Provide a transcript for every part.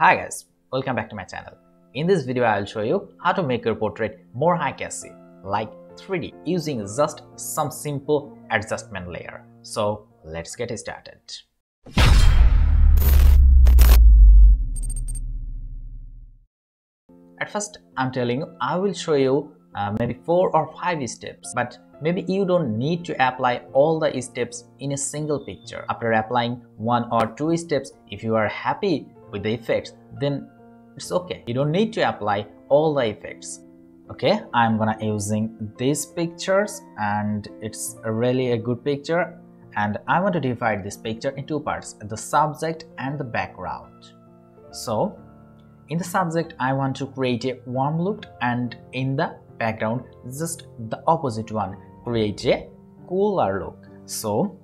Hi guys, welcome back to my channel. In this video I'll show you how to make your portrait more high classy like 3D using just some simple adjustment layer. So let's get started. At first I'm telling you I will show you uh, maybe 4 or 5 steps but maybe you don't need to apply all the steps in a single picture. After applying one or two steps if you are happy with the effects then it's okay. You don't need to apply all the effects. Okay i'm gonna using these pictures and it's really a good picture. And i want to divide this picture in two parts the subject and the background. So in the subject i want to create a warm look and in the background just the opposite one create a cooler look. So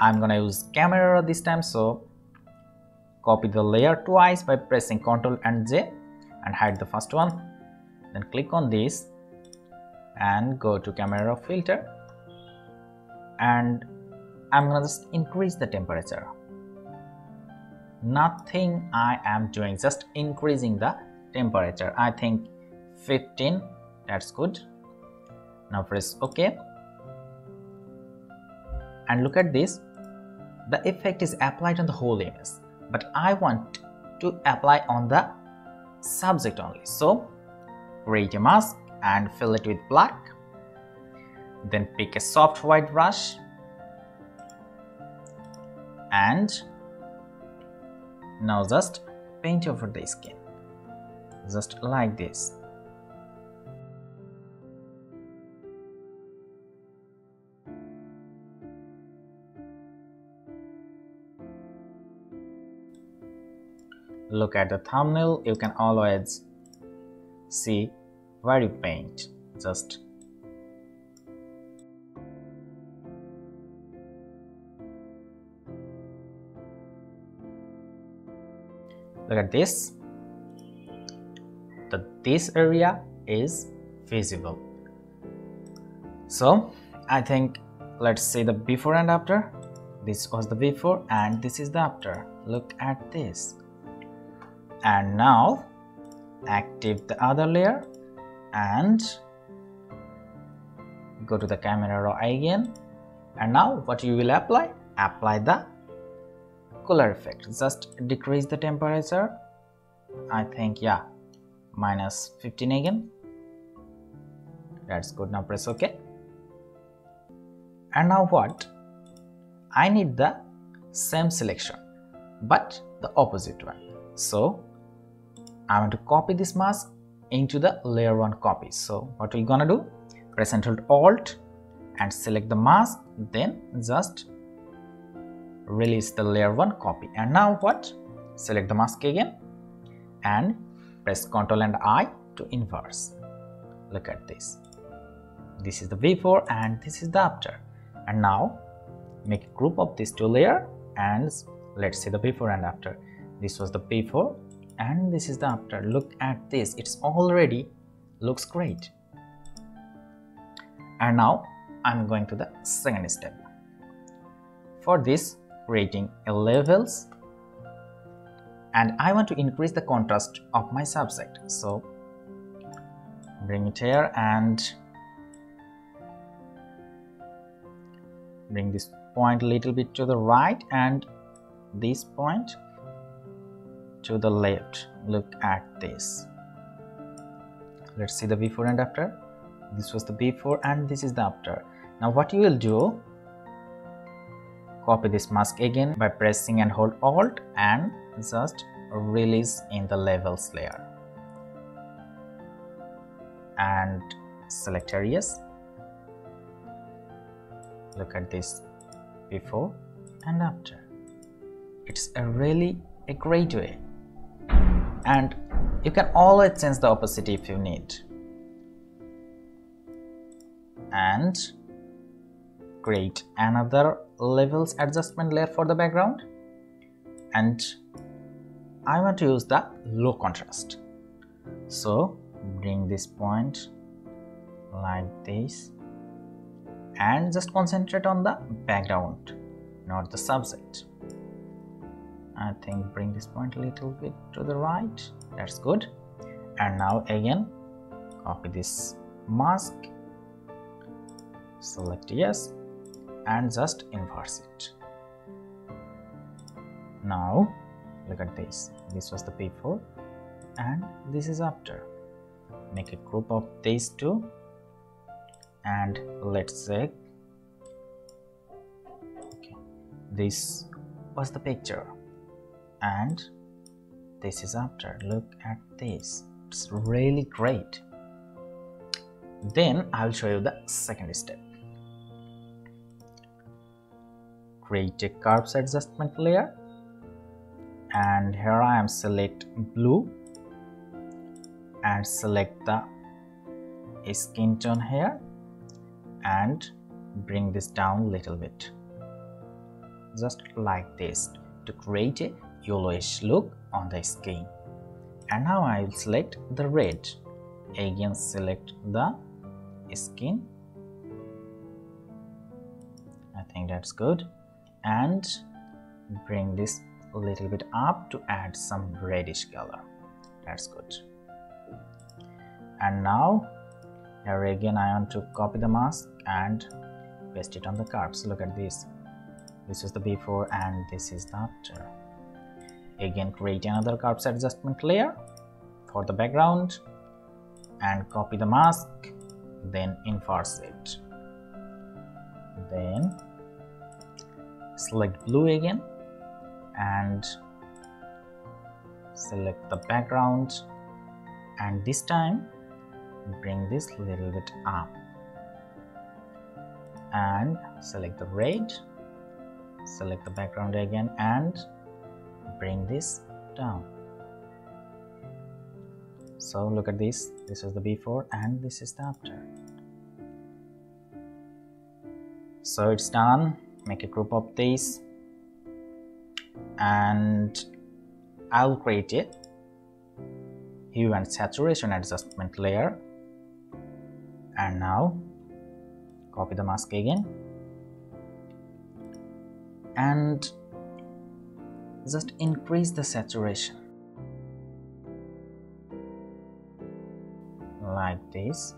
i'm gonna use camera this time so copy the layer twice by pressing ctrl and j and hide the first one. Then click on this and go to camera filter. And I'm gonna just increase the temperature. Nothing I am doing just increasing the temperature. I think 15 that's good. Now press ok. And look at this. The effect is applied on the whole image but I want to apply on the subject only. So create a mask and fill it with black. Then pick a soft white brush and now just paint over the skin just like this look at the thumbnail. You can always see where you paint. Just look at this. The this area is visible. So i think let's see the before and after. This was the before and this is the after. Look at this and now active the other layer and go to the camera raw again. And now what you will apply? Apply the cooler effect. Just decrease the temperature. I think yeah minus 15 again. That's good. Now press ok and now what? I need the same selection but the opposite one. So I want to copy this mask into the layer 1 copy. So what we're gonna do, press and hold alt and select the mask, then just release the layer 1 copy. And now what? Select the mask again and press Ctrl and I to inverse. Look at this. This is the before and this is the after. And now make a group of these two layer and let's see the before and after. This was the before and this is the after. Look at this. It's already looks great. And now i'm going to the second step. For this creating levels. And i want to increase the contrast of my subject. So bring it here and bring this point a little bit to the right and this point to the left look at this. Let's see the before and after. This was the before and this is the after. Now what you will do copy this mask again by pressing and hold alt and just release in the levels layer. And select areas. Look at this before and after. It's a really a great way and you can always change the opacity if you need. And create another levels adjustment layer for the background. And I want to use the low contrast. So bring this point like this and just concentrate on the background not the subject I think bring this point a little bit to the right. That's good. And now again copy this mask. Select yes and just inverse it. Now look at this. This was the before and this is after. Make a group of these two and let's say okay this was the picture and this is after. Look at this. It's really great. Then i'll show you the second step. Create a curves adjustment layer. And here I am select blue. And select the skin tone here. And bring this down little bit. Just like this. To create a yellowish look on the skin. And now I will select the red. Again select the skin. I think that's good. And bring this a little bit up to add some reddish color. That's good. And now here again I want to copy the mask and paste it on the curves look at this. This is the before and this is the after again create another curves adjustment layer for the background and copy the mask then inverse it. Then select blue again and select the background and this time bring this little bit up. And select the red select the background again and bring this down. So look at this. This is the before and this is the after. So it's done. Make a group of these. And I'll create a hue and saturation adjustment layer. And now copy the mask again. And just increase the saturation. Like this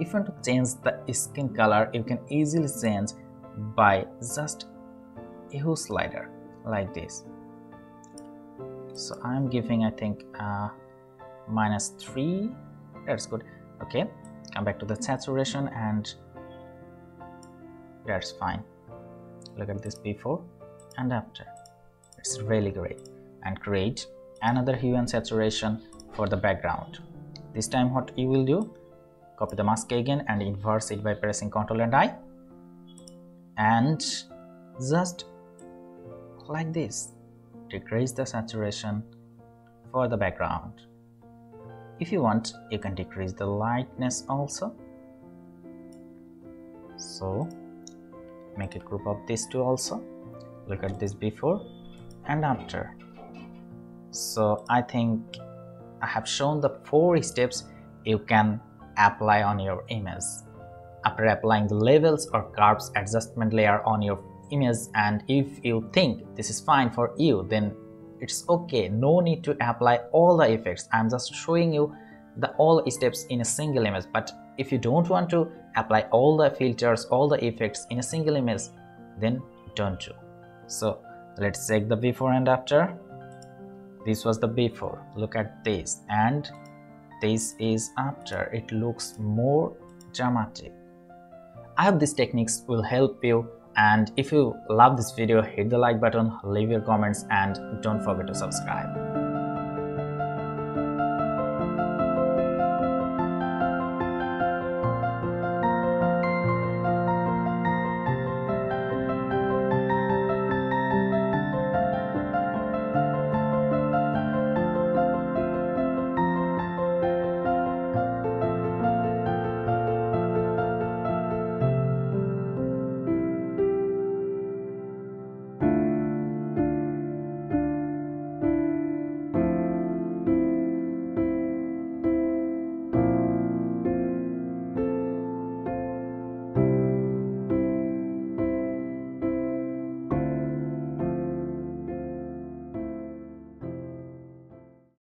if you want to change the skin color you can easily change by just a hue slider like this. So I'm giving I think uh, minus 3 that's good. Okay come back to the saturation and that's fine. Look at this before and after it's really great. And create another hue and saturation for the background. This time what you will do copy the mask again and inverse it by pressing ctrl and i. And just like this decrease the saturation for the background. If you want you can decrease the lightness also. So make a group of these two also. Look at this before and after. So i think i have shown the four steps you can apply on your image after applying the levels or curves adjustment layer on your image and if you think this is fine for you then it's okay. No need to apply all the effects. I'm just showing you the all steps in a single image but if you don't want to apply all the filters all the effects in a single image then don't do. So let's check the before and after. This was the before. Look at this. And this is after. It looks more dramatic. I hope these techniques will help you. And if you love this video hit the like button leave your comments and don't forget to subscribe